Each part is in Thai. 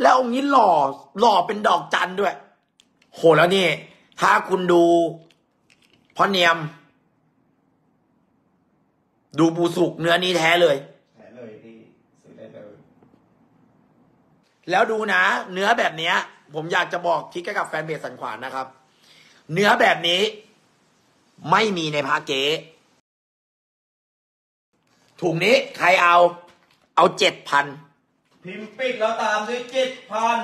แล้วองค์นี้หล่อหล่อเป็นดอกจันด้วย โหแล้วนี่ ถ้าคุณดูพ่อเนียม ดูปูสุกเนื้อนี้แท้เลยแผลเลยพี่ซื้อได้เลย แล้วดูนะ เนื้อแบบเนี้ย ผมอยากจะบอกคิดกับแฟนเพจสันขวานนะครับ เนื้อแบบนี้ ไม่มีในพาเก๊ถุงนี้ใครเอา เอาเจ็ดพัน พิมพ์ปิดแล้วตามด้วยเจ็ดพัน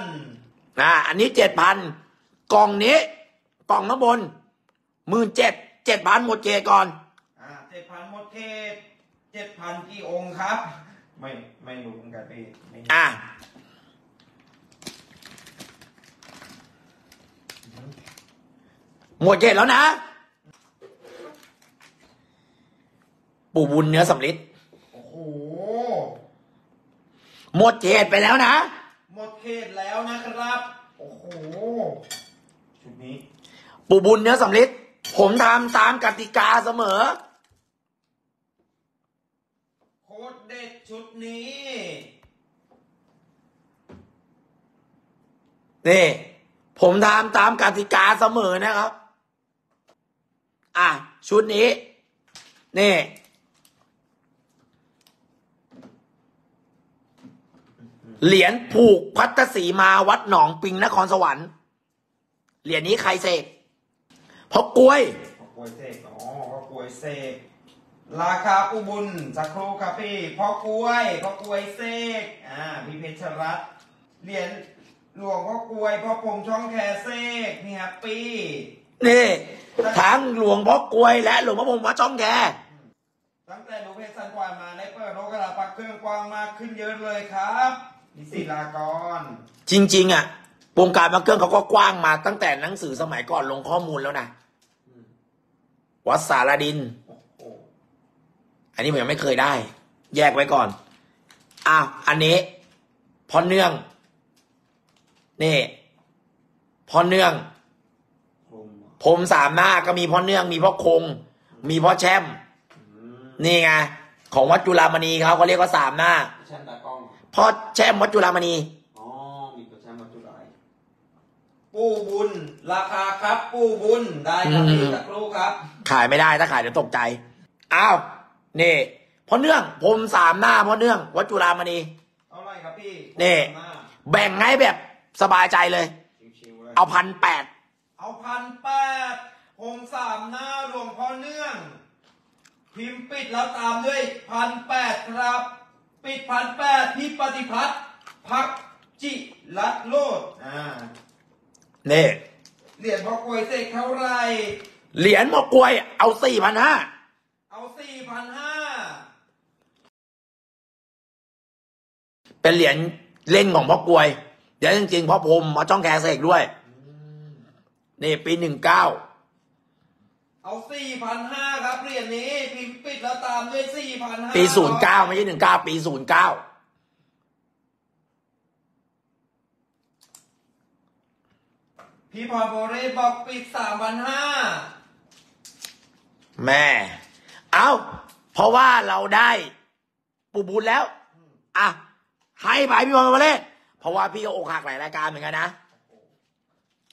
นะอันนี้เจ็ดพันกล่องนี้ กล่องน้ำบนหมื่นเจ็ดเจ็ดพันหมดเจก่อน อ่าเจ็ดพันหมดเขตเจ็ดพันกี่องค์ครับ ไม่ไม่รู้เหมือนกันพี่ไม่อะหมดเขตแล้วนะปู่บุญเนื้อสำลิดโอ้โห หมดเขตไปแล้วนะ หมดเขตแล้วนะครับ โอ้โห ชุดนี้ ปู่บุญเนื้อสำลิดผมทำตามกติกาเสมอ โคตรเด็ดชุดนี้ นี่ ผมทำตามกติกาเสมอนะครับ อะ ชุดนี้ นี่ เหรียญผูกพัตสีมาวัดหนองปิงนครสวรรค์ เหรียญนี้ใครเสกเพราะกล้วยพ่อกล้วยเสกอ๋อพ่อกล้วยเสกราคาปูบุญสักครู่ครับพี่พ่อกล้วยพ่อกล้วยเสกอ่าพี่เพชรรัตน์เหรียญหลวงพ่อกล้วยพ่อผมช่องแคเสกนี่แฮปปี้นี่ทั้งหลวงพ่อกล้วยและหลวงพ่อพรหมวัดช่องแคตั้งแต่หนูเพชรสันกวานมาได้เปิดโลกกระดาษปักเครื่องกว้างมากขึ้นเยอะเลยครับ นิสิลากร จริง ๆ อะวงการพระเครื่องเขาก็กว้างมาตั้งแต่หนังสือสมัยก่อนลงข้อมูลแล้วนะวัดสารดิน โอ้โหอันนี้ผมยังไม่เคยได้ แยกไว้ก่อน อ้าว อันนี้พอเนื่อง นี่พอเนื่องคลุมเหรอผมสามหน้าก็มีพ่อเนื่อง มีพ่อคง มีพ่อแช่ม อืมนี่ไง ของวัดจุฬามณีเขาเขาเรียกว่าสามหน้าแชมป์ตากล้อง พ่อแช่มวัดจุฬามณีอ๋อมีตัวแชมป์มาจุฬาปูบุญ ราคาครับ ปูบุญได้ครับพี่สักครู่ครับ ขายไม่ได้ถ้าขายเดี๋ยวตกใจอ้าวนี่พ่อเนื่องผมสามหน้าพ่อเนื่องวัดจุฬามณีเอาไรครับพี่นี่มาแบ่งให้แบบสบายใจเลย ชิวๆเลยเอาพันแปดเอาพันแปดองค์สามหน้าหลวงพ่อเนื่อง พิมพ์ปิดแล้วตามด้วยพันแปดครับ ปิดพันแปดพี่ปฏิพัฒน์พักจิรัตน์โลดอ่านี่เหรียญพ่อกล้วยเสกเท่าไหรเหรียญหมอกกล้วยเอาสี่พันห้าเอาสี่พันห้าเป็นเหรียญเล่นของพ่อกลวยเดี๋ยวจริงๆพ่อพรหมมาจ้องแคร์เสกด้วย นี่ปีหนึ่งเก้า เอาสี่พันห้าครับเหรียญนี้พิมพ์ปิดแล้วตามด้วยสี่พันห้าปีศูนย์เก้าไม่ใช่หนึ่งเก้าปีศูนย์เก้าพี่พรโบเรศบอกปิดสามพันห้าแม่ เอาเพราะว่าเราได้ปูบุญแล้ว อะ ให้ไปพี่บอลมาเล่นเพราะว่าพี่ก็อกหักหลายรายการเหมือนกันนะ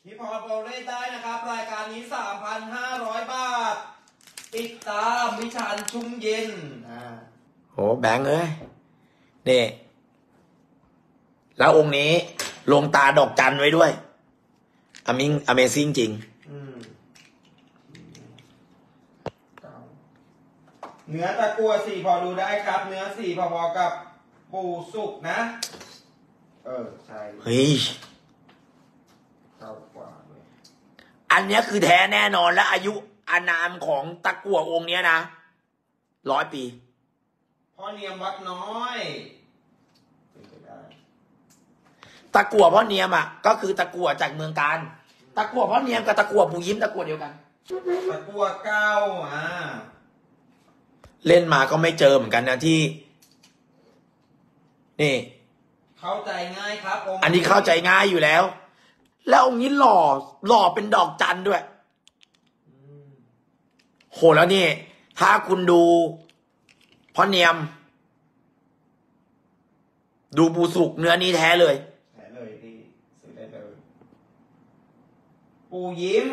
พี่พรโบเรศได้นะครับ รายการนี้สามพันห้าร้อยบาท ติดตามวิชาญชุ่มเย็นอ่าโหแบงค์เอ้ยนี่ แล้วองค์นี้ลงตาดอกจันไว้ด้วยอมิงอเมซิ่งจริง อืมเนื้อตะกัวสี่พอดูได้ครับ เนื้อสี่พอๆกับปูสุกนะ เออ ใช่ เฮ้ย เข้ากว่าเลย อั นเนี้ยคือแท้แน่นอนและอายุอานามของตะกั่วองค์เนี้ยนะร้อยปีพ่อเนียมวัดน้อยเป็นไปได้ตะกั่วพ่อเนียมอะก็คือตะกั่วจากเมืองการตะกั่วพ่อเนียมกับตะกั่วปู่ยิ้มตะกั่วเดียวกันตะกัวเก้าอ่าเล่นมาก็ไม่เจอเหมือนกันนะที่ นี่ เข้าใจง่ายครับงค์อันนี้เข้าใจง่ายอยู่แล้ว แล้วองค์นี้หล่อหล่อเป็นดอกจันด้วยโหแล้วนี่ ถ้าคุณดูพ่อเนียม ดูบูสุกเนื้อนี้แท้เลยแท้เลยพี่ซื้อได้เลยปูยิ้ม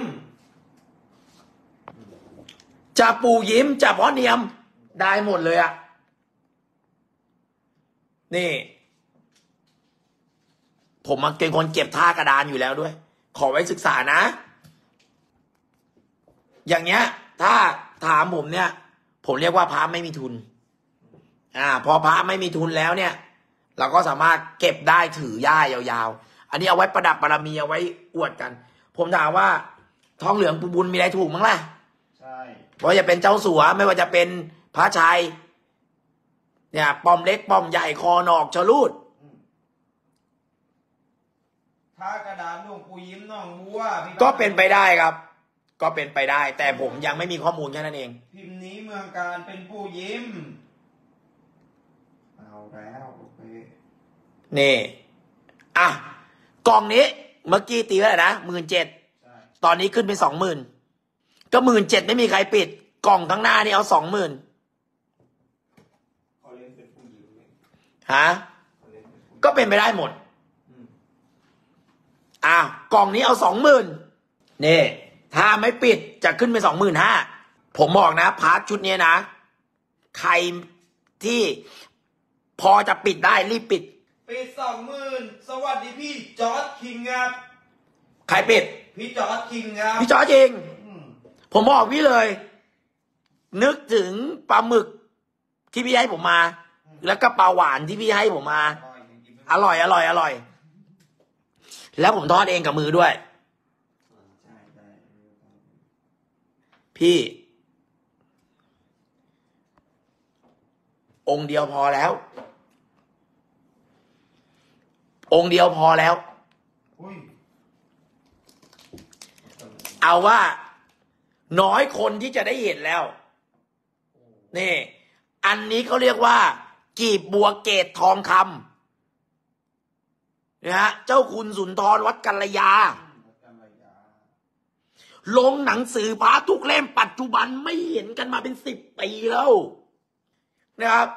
จะปูยิ้มจะพ่อเนียมได้หมดเลยอะนี่ ผมมันเป็นคนเก็บท่ากระดานอยู่แล้วด้วย ขอไว้ศึกษานะ อย่างเงี้ย ถ้าถามผมเนี่ย ผมเรียกว่าพระไม่มีทุน อ่า พอพระไม่มีทุนแล้วเนี่ย เราก็สามารถเก็บได้ถือย่ายาวๆ อันนี้เอาไว้ประดับบารมีเอาไว้อวดกัน ผมถามว่า ทองเหลืองปูบุญมีอะไรถูกมั้งล่ะใช่ไม่ว่าจะเป็นเจ้าสัวไม่ว่าจะเป็นพระชัย เนี่ยป้อมเล็กป้อมใหญ่คอหนอกชะลูด ถ้ากระดานหลวงปูยิ้มน้องบัวพี่ก็เป็นไปได้ครับ ก็เป็นไปได้ แต่ผมยังไม่มีข้อมูลแค่นั้นเอง พิมพ์นี้เมืองการเป็นปูยิ้ม เอาแล้วโอเคนี่อะกล่องนี้เมื่อกี้ตีไว้เท่าไหร่นะหมื่นเจ็ดใช่ตอนนี้ขึ้นเป็นสองหมื่นก็หมื่นเจ็ดไม่มีใครปิด กล่องข้างหน้านี่เอาสองหมื่นเขาเล่นเป็นปูยิ้มเลยฮะเขาเล่นเป็นปูยิ้มก็เป็นไปได้หมดอืม อะกล่องนี้เอาสองหมื่นนี่ถ้าไม่ปิดจะขึ้นเป็นสองหมื่นห้าผมบอกนะ พาร์ทชุดนี้นะ ใครที่พอจะปิดได้รีบปิด ปิดสองหมื่นสวัสดีพี่จอร์ดคิงครับ ใครปิด พี่จอร์ดคิงครับ พี่จอจริงอืมผมบอกพี่เลย นึกถึงปลาหมึกที่พี่ให้ผมมา แล้วก็ปลาหวานที่พี่ให้ผมมา อร่อยจริงๆอร่อยอร่อยอร่อย แล้วผมทอดเองกับมือด้วยใช่ใช่พี่ องค์เดียวพอแล้ว องค์เดียวพอแล้วอุ้ยเอาว่า น้อยคนที่จะได้เห็นแล้วนี่ อันนี้เขาเรียกว่า กีบบัวเกตทองคำ นะฮะเจ้าคุณสุนทรวัดกัลยากันระยะลงหนังสือพระทุกเล่มปัจจุบันไม่เห็นกันมาเป็นสิบปีแล้วนะครับ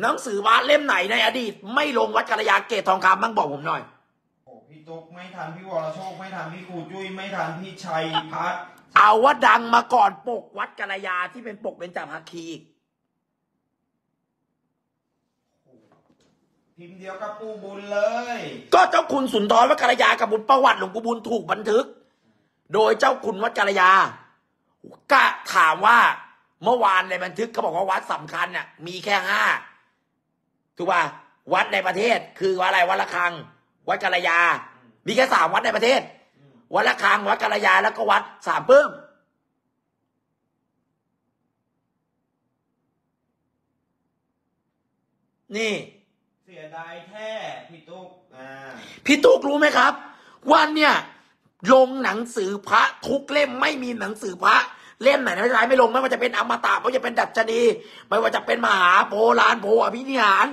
หนังสือพระเล่มไหนในอดีต ไม่ลงวัดกัลยาเกตทองคำบ้างบอกผมหน่อยโอ้พี่ตุ๊กไม่ทันพี่วรโชคไม่ทันพี่ครูจุ้ยไม่ทันพี่ชัยพัฒน์เอาว่าดังมาก่อนปกวัดกัลยาที่เป็นปกเป็นจาภาคีอีก พิมพ์เดียวกับปูบุญเลย ก็เจ้าคุณสุนทรวัดกัลยากับบุญประวัติหลวงปู่บุญถูกบันทึก โดยเจ้าคุณวัดกัลยา ก็ถามว่าเมื่อวานในบันทึกเขาบอกว่าวัดสำคัญน่ะมีแค่ห้าถูกป่ะวัดในประเทศ คือวัดอะไรวัดละคัง วัดกัลยา มีแค่สามวัดในประเทศ วัดละคังวัดกัลยาแล้วก็วัดสามเพิ่มนี่ สียดายแท้พี่ตุ๊กอ่าพี่ตุ๊กรู้ไหมครับว่าเนี่ยลงหนังสือพระทุกเล่มไม่มีหนังสือพระเล่มไหนไม่ร้ายไม่ลงไม่ว่าจะเป็นอมตะไม่ว่าจะเป็นดัชนีไม่ว่าจะเป็นมหาโพลานโพอภินิหาร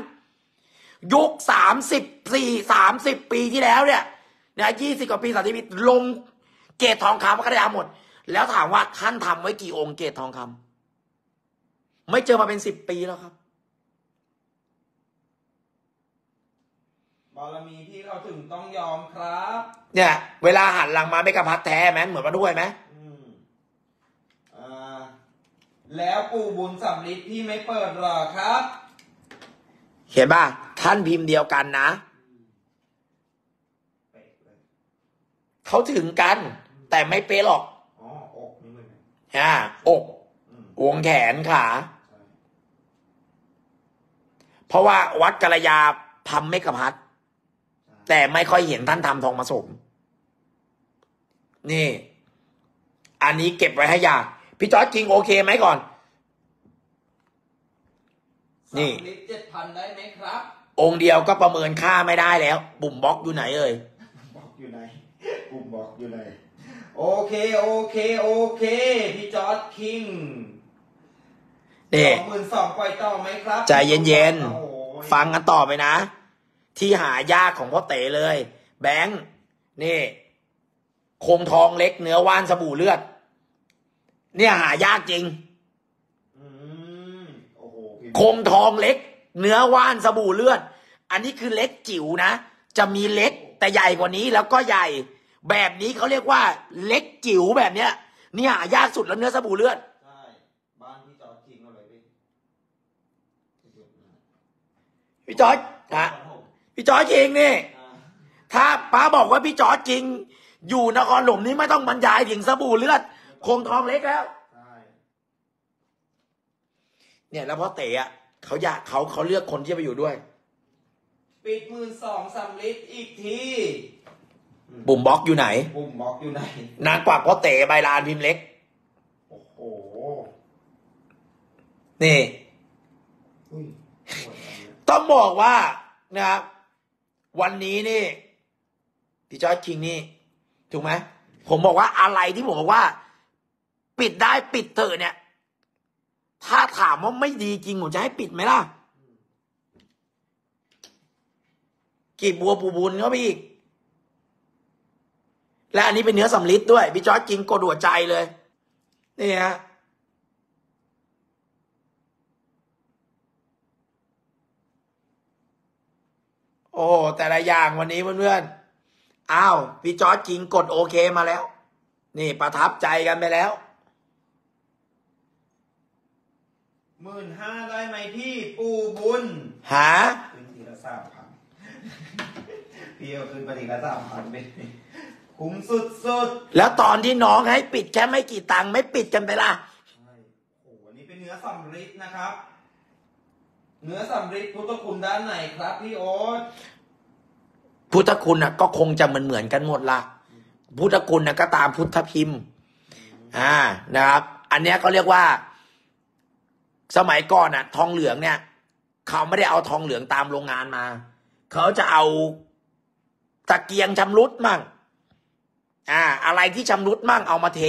ยุคสามสิบสี่สามสิบปีที่แล้วเนี่ยนะยี่สิบกว่าปีสามสิบปีลงเกตทองคำพระกระดาหมด แล้วถามว่าท่านทำไว้กี่องค์เกตทองคำไม่เจอมาเป็นสิบปีแล้วครับ บารมีพี่เขาถึงต้องยอมครับ เนี่ย เวลาหันหลังมาไม่กระพัดแท้ไหมเหมือนมาด้วยไหมอืมอ่าแล้วปูบุญสำลิดพี่ไม่เปิดหรอครับ เห็นป่ะท่านพิมพ์เดียวกันนะเป๊ะเลยเขาถึงกัน แต่ไม่เป๊ะหรอกอ๋ออกนี่มันอ่าอกอืมวงแขนขา ใช่เพราะว่าวัดกัลยาทำไม่กระพัดใช่ แต่ไม่ค่อยเห็นท่านทำทองผสม นี่ อันนี้เก็บไว้ให้ยากพี่จอร์จจริงโอเคไหมก่อน นี่สำลิดเจ็ดพันได้ไหมครับ องค์เดียวก็ประเมินค่าไม่ได้แล้ว ปุ่มบล็อกอยู่ไหนเอ่ยบอกอยู่ไหนกูบอกอยู่ไหนโอเค โอเค โอเค พี่จอร์ดคิงนี่สองหมื่นสองปล่อยต่อไหมครับใจเย็นๆโอ้โหฟังกันต่อไปนะ ที่หายากของพ่อเต๋เลย แบงค์นี่โคงทองเล็กเนื้อว่านสบู่เลือด เนี่ยหายากจริงอืมโอ้โหพี่โคงทองเล็ก เนื้อว่านสบู่เลือด อันนี้คือเล็กจิ๋วนะ จะมีเล็กแต่ใหญ่กว่านี้แล้วก็ใหญ่ แบบนี้เขาเรียกว่าเล็กจิ๋วแบบเนี้ยนี่หายากสุดแล้วเนื้อสบู่เลือด ใช่บ้านพี่จอร์จจริงเอาเลยพี่พี่จอร์จฮะ พี่จอร์จจริงนี่อ่าถ้าป้าบอกว่าพี่จอร์จจริง อยู่นครหลวงนี่ไม่ต้องบรรยายถึงสบู่เลือด คงทองเล็กแล้วใช่เนี่ย แล้วพ่อเต๋อะเขาอยากเขาเขาเลือกคนที่จะไปอยู่ด้วย ปิดหมื่นสองสำลิดอีกทีบุ่มบล็อกอยู่ไหน ปุ่มบล็อกอยู่ไหน นานกว่าพ่อเต๋ใบลานพิมพ์เล็ก โอ้โห นี่อุ้ยปวดอันเนี้ยต้องบอกว่านะครับ วันนี้นี่พี่จอร์จคิงนี่ ถูกไหมผมบอกว่าอะไรที่ผมบอกว่า ปิดได้ปิดเถอะเนี่ย ถ้าถามว่าไม่ดีจริงผมจะให้ปิดไหมล่ะกีบบัวปูบุญเข้าไปอีก และอันนี้เป็นเนื้อสำลิดด้วยพี่จอร์จกินกดหัวใจเลย นี่ฮะ โอ้แต่ละอย่างวันนี้เพื่อนๆอ้าวพี่จอร์จกิงกดโอเคมาแล้ว นี่ประทับใจกันไปแล้วหมื่นห้าได้ไหมพี่ปูบุญหาขึ้นทีละสามพันพี่เอาขึ้นไปทีละสามพันไปคุ้มสุดสุดแล้วตอนที่น้องให้ปิดแค่ไม่กี่ตังค์ไม่ปิดกันไปล่ะๆใช่โอ้โหอันนี้เป็นเนื้อสำริดนะครับ เนื้อสำริดพุทธคุณด้านไหนครับพี่โอ๊ตพุทธคุณน่ะ ก็คงจะเหมือนเหมือนกันหมดละพุทธคุณน่ะก็ตามพุทธพิมพ์ อ่านะครับ อันเนี้ยเขาเรียกว่า สมัยก่อนน่ะ ทองเหลืองเนี่ย เขาไม่ได้เอาทองเหลืองตามโรงงานมา เขาจะเอาตะเกียงชำรุดมั่ง อ่า อะไรที่ชำรุดมั่งเอามาเท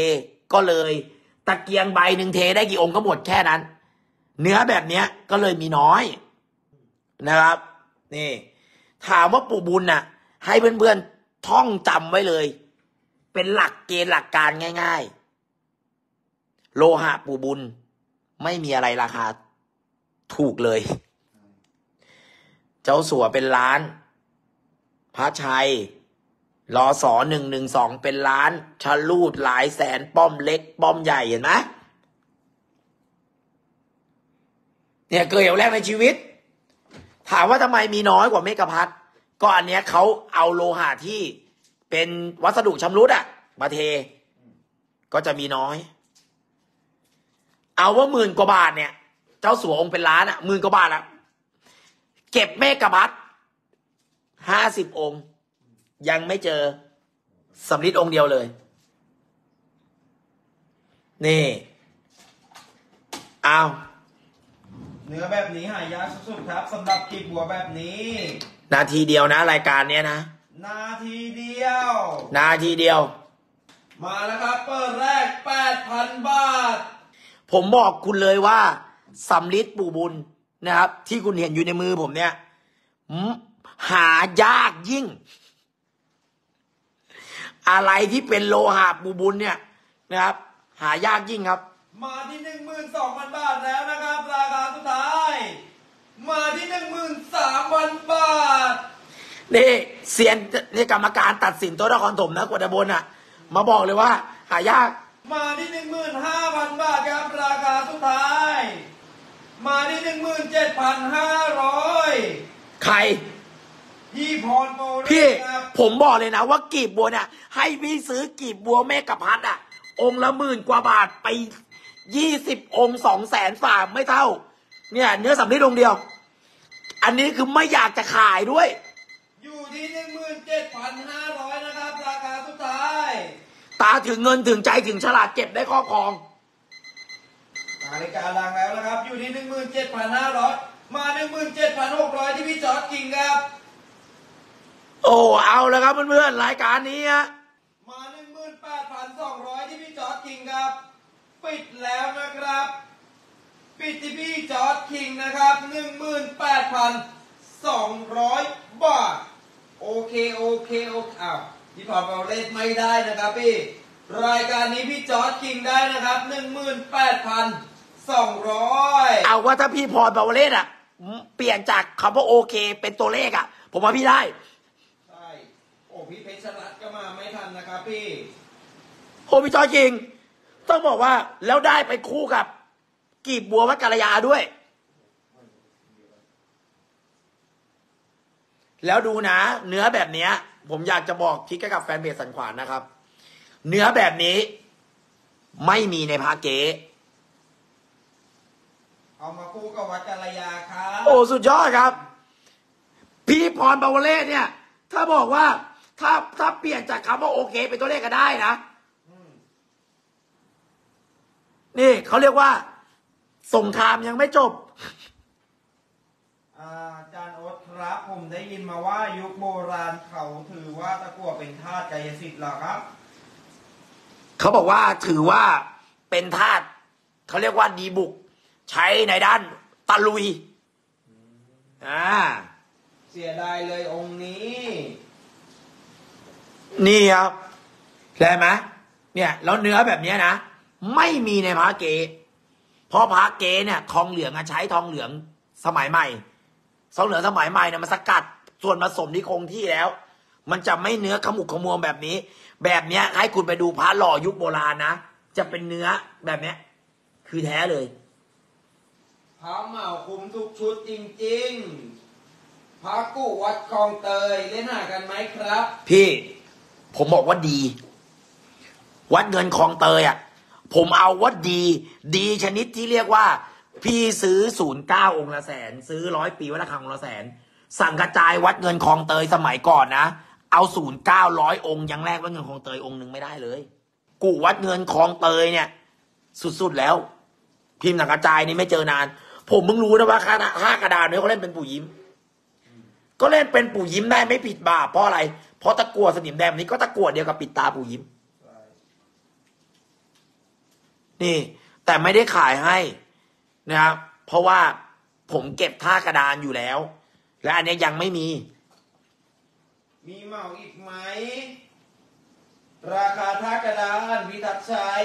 ก็เลย ตะเกียงใบหนึ่งเทได้กี่องค์ก็หมดแค่นั้น เนื้อแบบเนี้ยก็เลยมีน้อยนะครับ นี่ ถามว่าปู่บุญน่ะ ให้เพื่อนๆท่องจำไว้เลย เป็นหลักเกณฑ์หลักการง่าย ๆ โลหะปู่บุญ ไม่มีอะไรราคาถูกเลย เจ้าสัวเป็นล้าน พระชัยรอสอหนึ่งหนึ่งสองเป็นล้านชะลูดหลายแสนป้อมเล็ก ป้อมใหญ่เห็นไหม เนี่ยเกิดอย่างแรกในชีวิต ถามว่าทำไมมีน้อยกว่าเมกะพัทก็อันเนี้ยเขาเอาโลหะที่เป็นวัสดุชำรุดอะมาเท ก็จะมีน้อย เอาว่าหมื่นกว่าบาทเนี่ย เจ้าสัวองค์เป็นล้านอะหมื่นกว่าบาทอะเก็บเมกะพัทห้าสิบองค์ ยังไม่เจอสำลิดองค์เดียวเลย นี่ เอา เนื้อแบบนี้หายากสุดๆครับสำหรับกีบบัวแบบนี้ นาทีเดียวนะ รายการเนี้ยนะ นาทีเดียว นาทีเดียว มาแล้วครับ เปิดแรก 8,000 บาท ผมบอกคุณเลยว่าสำลิดปู่บุญนะครับ ที่คุณเห็นอยู่ในมือผมเนี่ยอืมหายากยิ่ง อะไรที่เป็นโลหะปู่บุญเนี่ยนะครับ หายากยิ่งครับ มาที่ 12,000 บาทแล้วนะครับ ราคาสุดท้าย มาที่ 13,000 บาท นี่เซียนนี่กรรมการตัดสินโต๊ะนครถมนะกวดบนอะ มาบอกเลยว่าหายาก มาที่ 15,000 บาทครับ ราคาสุดท้าย มาที่ 17,500 ใครพี่พรโปรเรพี่ศครับผมบอกเลยนะว่ากีบบัวเนี่ยให้พี่ซื้อกีบบัวเมกะพัดอะ องค์ละหมื่นกว่าบาทไป ยี่สิบองค์สองแสนฝ่าไม่เท่า เนี่ย เนื้อสำลิดองค์เดียว อันนี้คือไม่อยากจะขายด้วย อยู่ที่17,500นะครับ ราคาสุดท้าย ตาถึงเงินถึงใจถึงฉลาดเก็บได้ครอบครองนาฬิกาดังแล้วนะครับ อยู่ที่17,500มา17,600ที่พี่จอร์ดกิงครับ โอ้เอาแล้วครับเพื่อนๆรายการนี้ฮะ มา 18,200 ที่พี่จอร์ดคิงครับ ปิดแล้วนะครับ ปิดที่พี่จอร์ดคิงนะครับ 18,200 บาท โอเค โอเคโอเคอ้าวพี่พอเราเล่นไม่ได้นะครับพี่ รายการนี้พี่จอร์ดคิงได้นะครับ 18,200 เอาว่าถ้าพี่พรบาวเลศอะเปลี่ยนจากคำว่าโอเค เป็นตัวเลขอะผมว่าพี่ได้ ใช่ โอ้พี่เพชรรัตน์ก็มาไม่ทันนะครับพี่ โอ้พี่จอยจริง ต้องบอกว่าแล้วได้ไปคู่กับ กีบบัววัดกาลยาด้วย แล้วดูนะ เนื้อแบบเนี้ยผมอยากจะบอกคิดกับแฟนเพจสันขวานนะครับ เนื้อแบบนี้ ไม่มีในพาเก๊เอามาคู่กับวัดกัลยาครับโอ้สุดยอดครับ พี่พรบาวเล่เนี่ย ถ้าบอกว่าถ้าถ้าเปลี่ยนจากคำว่าโอเค เป็นตัวเลขก็ได้นะ นี่เขาเรียกว่า สงครามยังไม่จบ อาจารย์โอ๊ตครับผมได้ยินมาว่ายุคโบราณเขาถือว่าตะกั่วเป็นธาตุกายสิทธิ์เหรอครับ เขาบอกว่าถือว่าเป็นธาตุเขาเรียกว่าดีบุก ใช้ในด้านตะลุยอ่าเสียดายเลยองค์นี้ นี่ครับเห็นไหมเนี่ย แล้วเนื้อแบบเนี้ยนะ ไม่มีในพระเกเพราะพระเกเนี่ยทองเหลืองอะใช้ทองเหลืองสมัยใหม่ทองเหลืองสมัยใหม่เนี่ยมันสกัดส่วนผสมที่คงที่แล้ว มันจะไม่เนื้อขมุกขมวมแบบนี้ แบบเนี้ยให้คุณไปดูพระหล่อยุคโบราณนะจะเป็นเนื้อแบบเนี้ย คือแท้เลยพระเหมาคุมทุกชุดจริง ๆพระกุวัดคลองเตยเล่นหากันไหมครับ พี่ ผมบอกว่าดี วัดเงินคลองเตยอะ ผมเอาว่าดี ดีชนิดที่เรียกว่า พี่ซื้อศูนย์เก้าองค์ละแสน ซื้อร้อยปีวัดระฆังองค์ละแสน สั่งกระจายวัดเงินคลองเตยสมัยก่อนนะ เอาศูนย์เก้าร้อยองค์ยังแรกวัดเงินคลองเตยองค์หนึ่งไม่ได้เลย กูวัดเงินคลองเตยเนี่ย สุดๆแล้ว พิมพ์สั่งกระจายนี่ไม่เจอนาน ผมเพิ่งรู้นะว่าค่าค่ากระดานเนี่ยเขาเล่นเป็นปู่ยิ้ม ก็เล่นเป็นปู่ยิ้มได้ไม่ผิดบาปเพราะอะไร เพราะตะกั่วสนิมแดงนี้ก็ตะกั่วเดียวกับปิดตาปู่ยิ้ม นี่ แต่ไม่ได้ขายให้นะครับเพราะว่าผมเก็บท่ากระดานอยู่แล้ว และอันเนี้ยยังไม่มี มีเหมาอีกไหม ราคาท่ากระดานพิทักษ์ชัย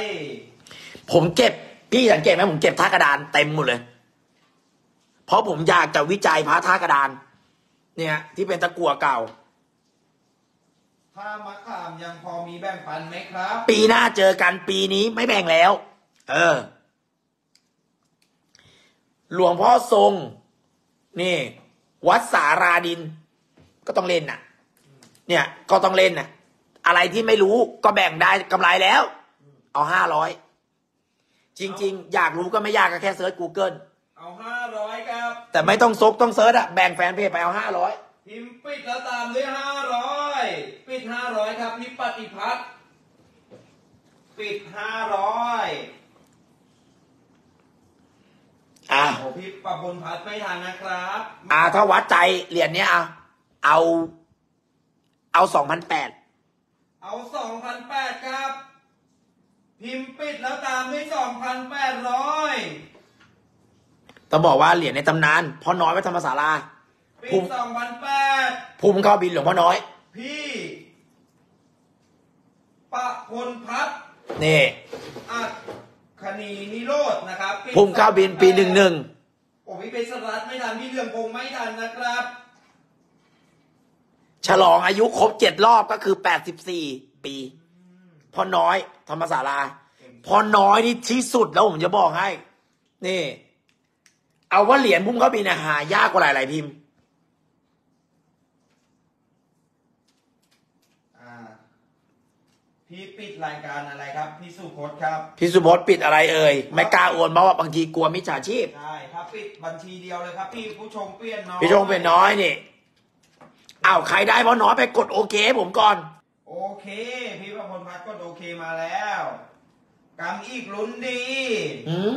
ผมเก็บพี่สังเกตไหมผมเก็บท่ากระดานเต็มหมดเลย เพราะผมอยากจะวิจัยพระท่ากระดาน เนี่ย ที่เป็นตะกั่วเก่าถ้ามะขามยังพอมีแบ่งปันไหมครับ ปีหน้าเจอกันปีนี้ไม่แบ่งแล้ว เออ หลวงพ่อทรง นี่ วัดสาราดิน ก็ต้องเล่นน่ะ เนี่ย ก็ต้องเล่นน่ะ อะไรที่ไม่รู้ก็แบ่งได้กำไรแล้ว เอาห้าร้อยจริง ๆ อยากรู้ก็ไม่ยากก็แค่ search Google เอาห้าร้อยครับ แต่ไม่ต้องซกต้อง search อะแบ่ง fan page ไปเอาห้าร้อยพิมพ์ปิดแล้วตามด้วยห้าร้อยปิดห้าร้อยครับพี่ปฏิพัฒน์ปิดห้าร้อย อะโอ้พี่ประพลพัฒน์ไม่ทันนะครับ อะถ้าวัดใจเหรียญเนี้ยเอาเอา เอาสองพันแปดเอาสองพันแปดครับ พิมพ์ปิดแล้วตามด้วยสองพันแปดร้อยต้องบอกว่าเหรียญในตำนานพ่อน้อยวัดธรรมศาลาปิภูดมิสองพันแปดภูมิเข้าบินหลวงพ่อน้อย พี่ประพลพัฒน์นี่อัด คณีนิโรธนะครับปิดภูมิเข้าบินปีหนึ่งหนึ่งโอ้พี่เป็นสรัตไม่ทันพี่เรื่องคงไม่ทันนะครับ ฉลองอายุครบเจ็ดรอบก็คือแปดสิบสี่ปีพ่อน้อย ธรรมศาลาพ่อน้อยนี่ที่สุดแล้วผมจะบอกให้ นี่ เอาว่าเหรียญพุ่มเข้าบินเนี่ยหายากกว่าหลายๆพิมพ์ อ่า พี่ปิดรายการอะไรครับ พี่สุพจน์ครับ พี่สุพจน์ปิดอะไรเอ่ย ไม่กล้าโอนเพราะว่าบางทีกลัวมิจฉาชีพ ใช่ครับปิดบัญชีเดียวเลยครับ พี่ผู้ชมเปลี่ยนน้อยพี่ชงเป็นน้อยนี่อ้าวใครได้เพราะน้อยไปกดโอเคให้ผมก่อน โอเค พี่ประพลพัฒน์ก็โอเคมาแล้วกำอีกลุ้นดี อืม